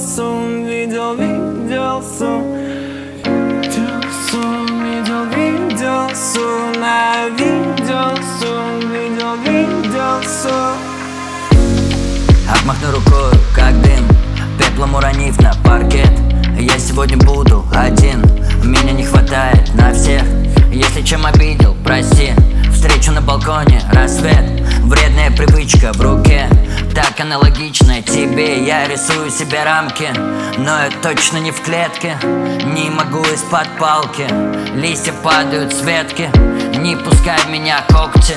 сон, видел, видел сон Видел сон, видел, видел сон А видел сон, видел, видел сон Обмахну рукой, как дым Пеплом уронив на паркет. Я сегодня буду один Меня не хватает на всех. Если чем обидел, прости. Встречу на балконе, рассвет. Вредная привычка в руке Так аналогично тебе. Я рисую себе рамки Но я точно не в клетке. Не могу из-под палки. Листья падают с ветки. Не пускай в меня когти.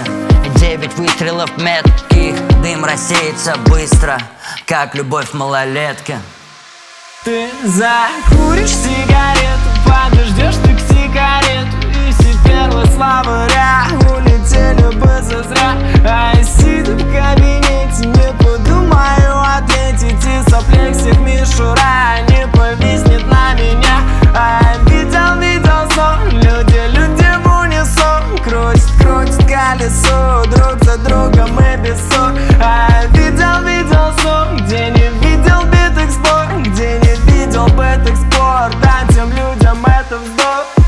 Девять выстрелов метких Дым рассеется быстро Как любовь в малолетке Ты закуришь сигарету песок А видел, видел сон, где не видел битых спор Где не видел битых спор. Да, тем людям это вздох.